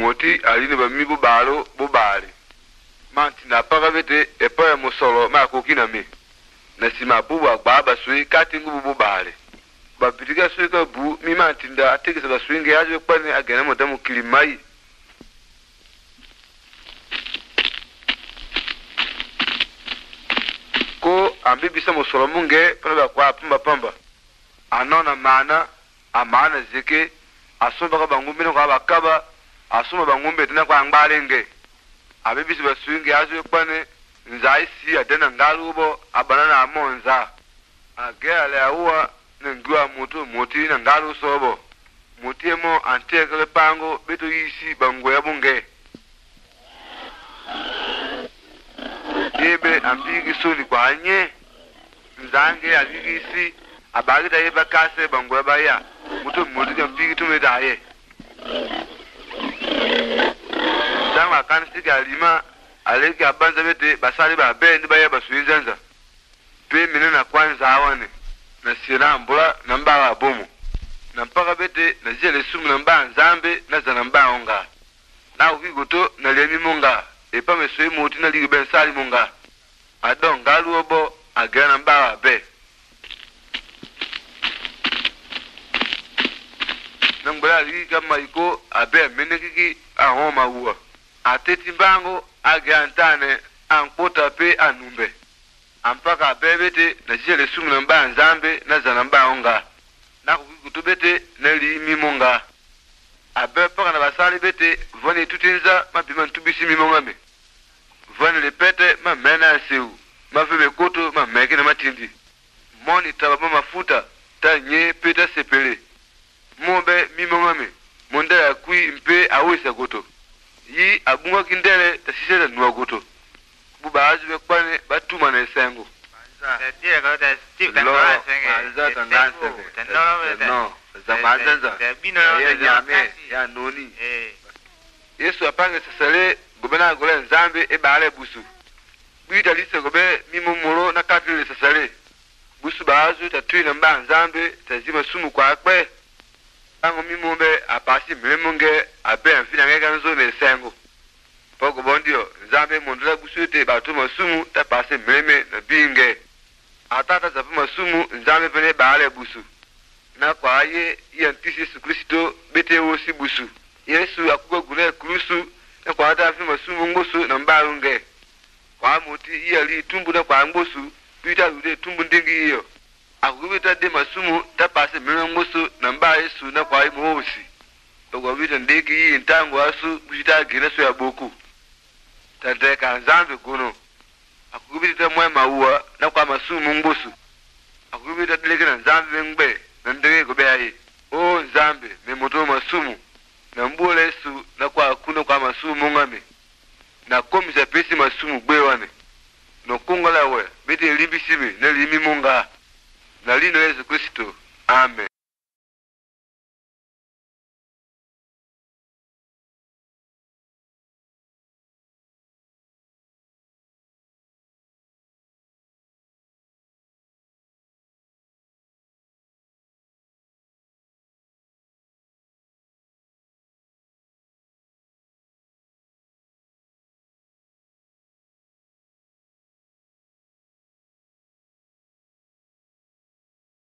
moti ali ne bami bobalo bobale ma nti na apakave te epa ya musolo ma akoki na mi na nsima abu agbaa basui kati ngu bu bobale bapitika sui ka bu mi ma nti nda atekisa basui nge azo ekpani agene mota mu kili mai ko ambibisa musolo mu nge mpona bakua apambapamba anona mana amana zeke asomba ka bangu mbino ko abakaba asoma bang'ombe tena kwa angbalenge abebisi baswingi azwe kpane nzaisi atena ngalubo abanana amonza ageale awuwa nengiwa mutu muti na ngalusobo muti emo antekele pango bitu yisi bangwebu nge yebe ambigisuni kwanye nzange abigisi abagitaye bakase bangwebaya mutu mutu kampigitumidaye ntango akanisiki alima aleki abanza bete basali babe ndi baya basuli nzanza mpe mene na kua nzawane na sira ambula na mbala abomo na mpaka bete nazia lisumu na mbaa nzambe naza na mbaa onga nakukigo to naliemi monga epa meso ye moti naligi be nsali monga adonga aluo bo agera na mbala abe ŋgbele aligi ka maiko abe menekiki ahõ mawua a tetimbaango a ge an taane an kpota pe a numbe an paka a bee be te na jijele sumina n baa nzambe na zana n baaŋo nga na kukikutu be te na rii mimo nga a bee paka na basaali be te vani tutinza ma bima n tubisi mimo ŋa me vani lipete ma mɛɛ na a seu ma ve be koto ma mɛɛki na matindi mɔni taba ma mafuta ta nye pe ta sepele mo bɛ mimɔŋɔ mi mo n dɛla kui mpe awesa goto yi agungɔki n dɛlɛ ta sise ta nuwa goto bu ba azu bɛ kpani ba tuma ne sɛngo yesu apange sesele gobe na agole nzambe e baale busu bui ta lise gobe mimomoro na katili sesele busu ba azu ta tui na mba nzambe ta zima sumu kwa akpe bango mi mumbe apasi mimemunge abe amfinange kanzome lisengo pogo bondio nzambe mundu lagusu te batu masumu tapasi meme na binge atata zapu masumu nzambe pene baale busu na kwa ye iya ntisi yesu kristo bete wosi busu yesu akugwegula kulusu na kwa ata afi masumu ngosu na mbalunge kwa muti iya li tumbu na kwa ngusu pita lude tumbu ndingi iyo akukupita dema sumu tapasi mino mgbụsụ na mbayi su na kwayi muhosi okupita ndiki iyi ntango asu kucitagina su ya buku tadeka nzambi guno akukupita mwe mauwa na kwa masumu ngusu akukupita dilekina nzambi mingbe na ndiki anyị. o nzambi mimutu masumu na mbula su na kwa kuno kwa masumu ngami na komisa pesi masumu gbewane nokungola we miti limbisimi nelimi munga na lino Yesu Kristo. Amen.